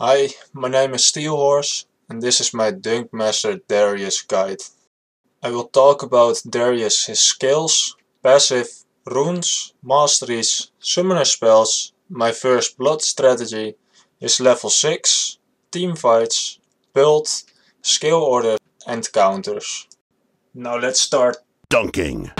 Hi, my name is Steelhorse and this is my Dunkmaster Darius guide. I will talk about Darius' his skills, passive, runes, masteries, summoner spells, my first blood strategy, his level 6, team fights, build, skill order and counters. Now let's start dunking.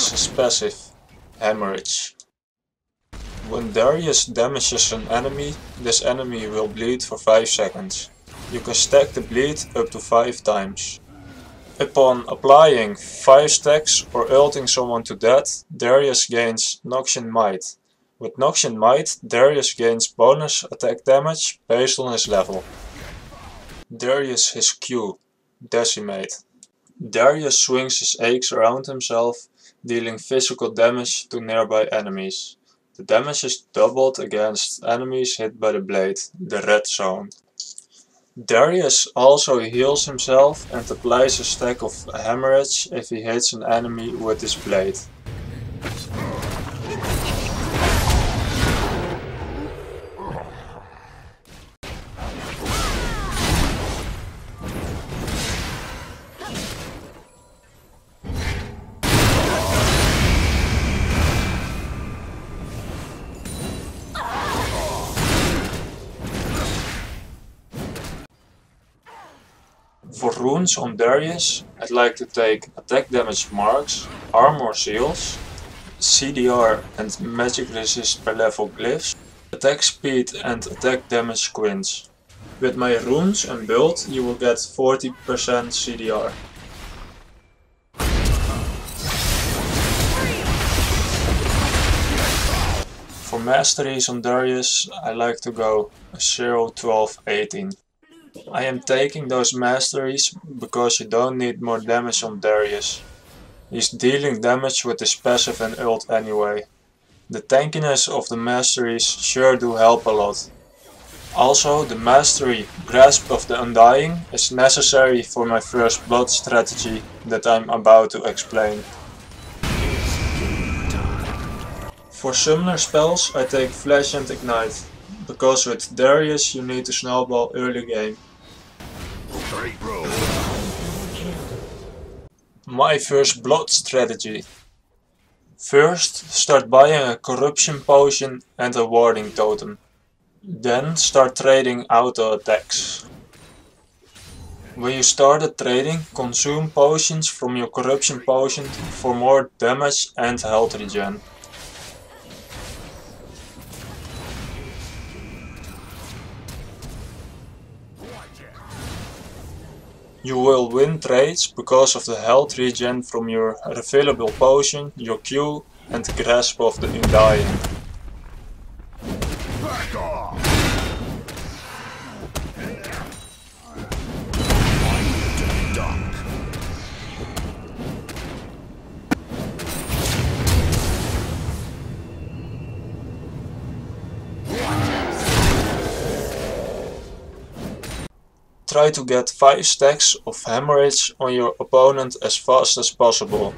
Darius' passive, Hemorrhage. When Darius damages an enemy, this enemy will bleed for 5 seconds. You can stack the bleed up to 5 times. Upon applying 5 stacks or ulting someone to death, Darius gains Noxian Might. With Noxian Might, Darius gains bonus attack damage based on his level. Darius his Q, Decimate. Darius swings his axe around himself, dealing physical damage to nearby enemies. The damage is doubled against enemies hit by the blade, the red zone. Darius also heals himself and applies a stack of hemorrhage if he hits an enemy with his blade. For runes on Darius, I'd like to take attack damage marks, armor seals, CDR and magic resist per level glyphs, attack speed and attack damage quints. With my runes and build you will get 40% CDR. For masteries on Darius I like to go 0, 12, 18. I am taking those masteries because you don't need more damage on Darius. He's dealing damage with his passive and ult anyway. The tankiness of the masteries sure do help a lot. Also, the mastery Grasp of the Undying is necessary for my first blood strategy that I'm about to explain. For summoner spells I take Flash and Ignite, because with Darius you need to snowball early game. My first blood strategy. First, start buying a corruption potion and a warding totem. Then start trading auto attacks. When you started trading, consume potions from your corruption potion for more damage and health regen. You will win trades because of the health regen from your refillable potion, your Q and grasp of the Undying. Try to get 5 stacks of hemorrhage on your opponent as fast as possible.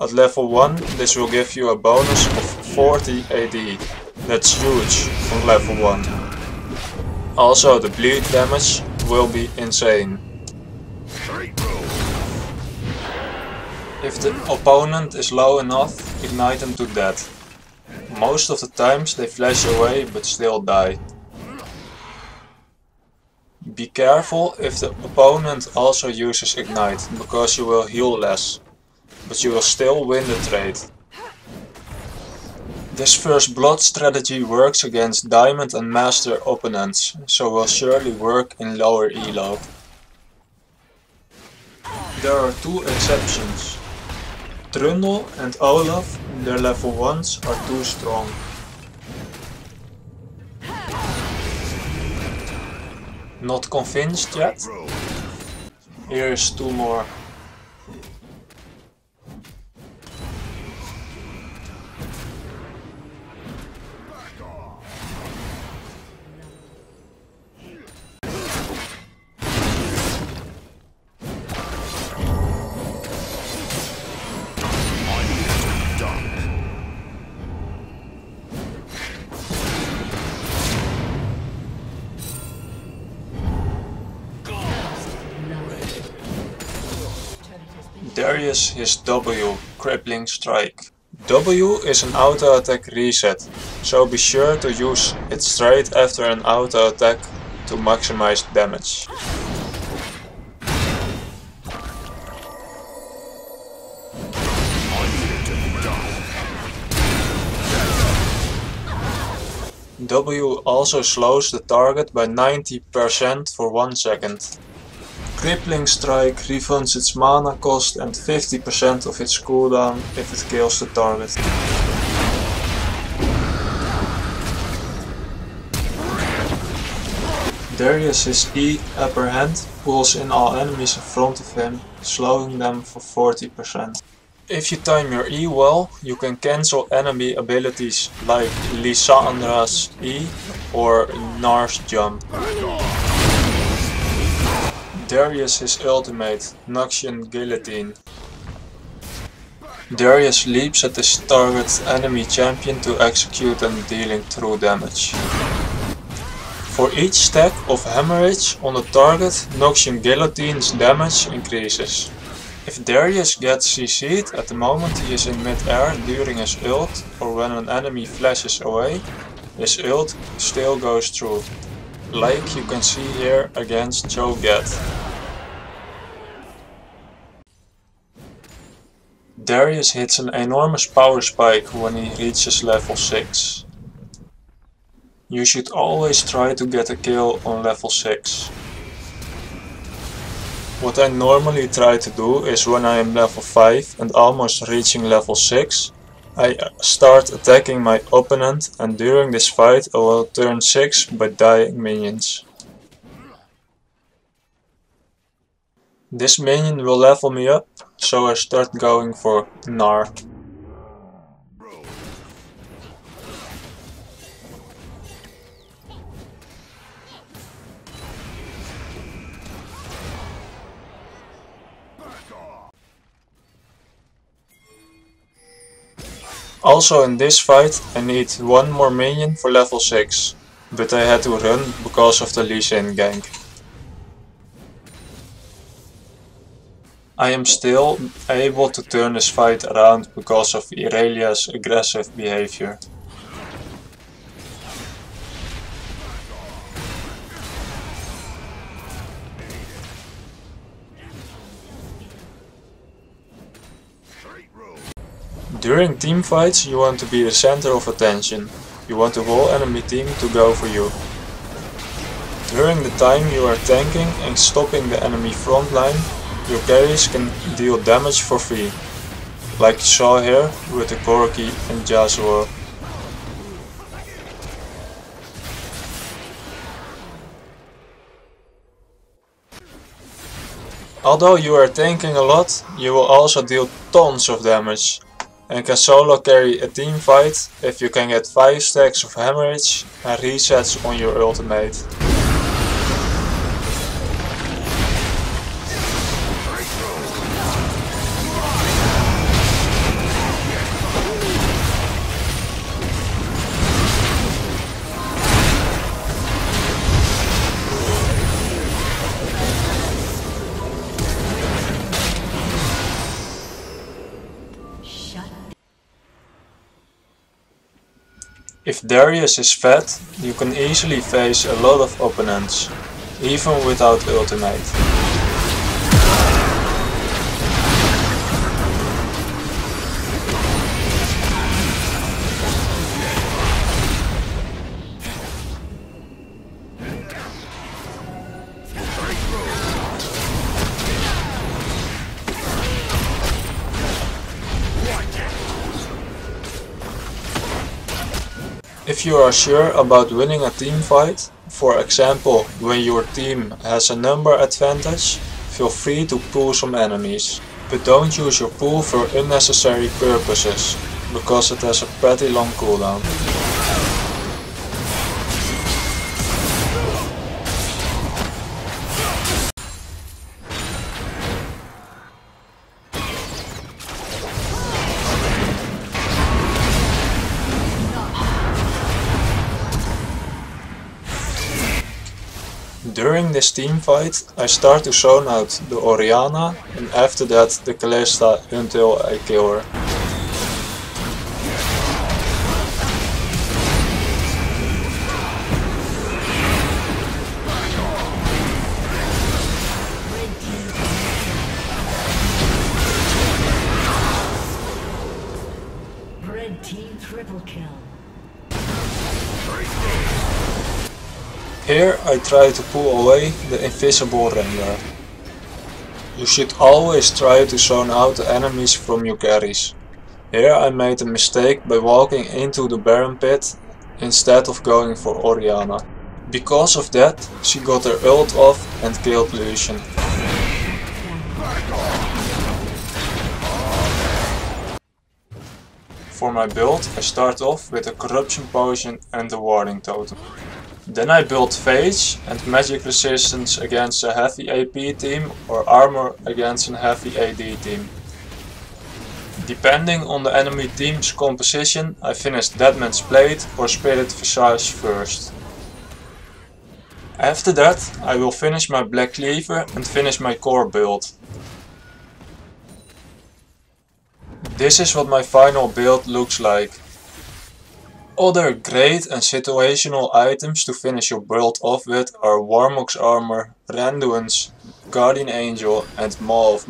At level 1 this will give you a bonus of 40 AD. That's huge on level 1. Also the bleed damage will be insane. If the opponent is low enough, ignite them to death. Most of the times they flash away but still die. Be careful if the opponent also uses Ignite, because you will heal less, but you will still win the trade. This first blood strategy works against Diamond and Master opponents, so will surely work in lower elo. There are two exceptions. Trundle and Olaf, their level 1s are too strong. Not convinced yet? Here's two more. Darius his W, Crippling Strike. W is an auto attack reset, so be sure to use it straight after an auto attack to maximize damage. W also slows the target by 90% for 1 second. Crippling Strike refunds its mana cost and 50% of its cooldown if it kills the target. Darius' E Apprehend pulls in all enemies in front of him, slowing them for 40%. If you time your E well, you can cancel enemy abilities like Lissandra's E or Gnar's jump. Darius ultimate, Noxian Guillotine. Darius leaps at his target enemy champion to execute them dealing true damage. For each stack of Hemorrhage on the target, Noxian Guillotine's damage increases. If Darius gets CC'd at the moment he is in mid-air during his ult or when an enemy flashes away, his ult still goes through like you can see here against Cho'Gath. Darius hits an enormous power spike when he reaches level 6. You should always try to get a kill on level 6. What I normally try to do is when I am level 5 and almost reaching level 6, I start attacking my opponent and during this fight I will turn 6 by dying minions. This minion will level me up, so I start going for Gnar. Also in this fight I need one more minion for level 6, but I had to run because of the Lee Sin gank. I am still able to turn this fight around because of Irelia's aggressive behavior. During team fights you want to be the center of attention. You want the whole enemy team to go for you. During the time you are tanking and stopping the enemy front line, your carries can deal damage for free. Like you saw here with the Corki and Yasuo. Although you are tanking a lot, you will also deal tons of damage and can solo carry a team fight if you can get 5 stacks of hemorrhage and resets on your ultimate. If Darius is fat, you can easily face a lot of opponents, even without ultimate. If you are sure about winning a team fight, for example when your team has a number advantage, feel free to pull some enemies. But don't use your pull for unnecessary purposes, because it has a pretty long cooldown. During this team fight, I start to zone out the Orianna and after that the Kalista until I kill her. Red team triple kill. Here I try to pull away the invisible Rengar. You should always try to zone out the enemies from your carries. Here I made a mistake by walking into the Baron pit instead of going for Orianna. Because of that, she got her ult off and killed Lucian. For my build, I start off with a corruption potion and a warding totem. Then I build phage and magic resistance against a heavy AP team or armor against a heavy AD team. Depending on the enemy team's composition, I finish Deadman's Plate or Spirit Visage first. After that, I will finish my Black Cleaver and finish my core build. This is what my final build looks like. Other great and situational items to finish your build off with are Warmog's Armor, Randuin's, Guardian Angel and Maw of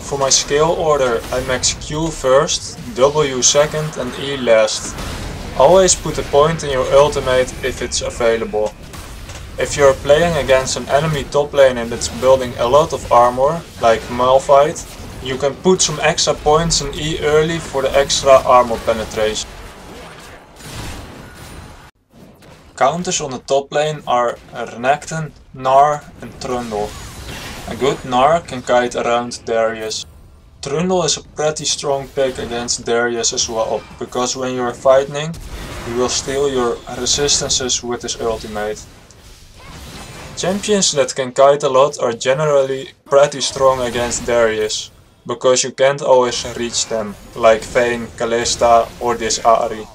For my skill order I max Q first, W second and E last. Always put a point in your ultimate if it's available. If you're playing against an enemy top laner that's building a lot of armor, like Malphite, you can put some extra points in E early for the extra armor penetration. Counters on the top lane are Renekton, Gnar and Trundle. A good Gnar can kite around Darius. Trundle is a pretty strong pick against Darius as well, because when you're fighting, he will steal your resistances with his ultimate. Champions that can kite a lot are generally pretty strong against Darius, because you can't always reach them, like Vayne, Kalista or this Ahri.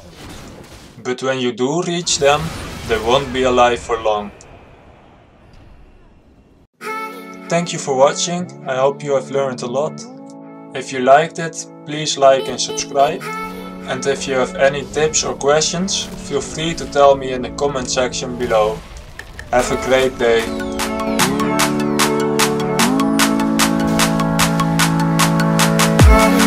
But when you do reach them, they won't be alive for long. Thank you for watching, I hope you have learned a lot. If you liked it, please like and subscribe. And if you have any tips or questions, feel free to tell me in the comment section below. Have a great day.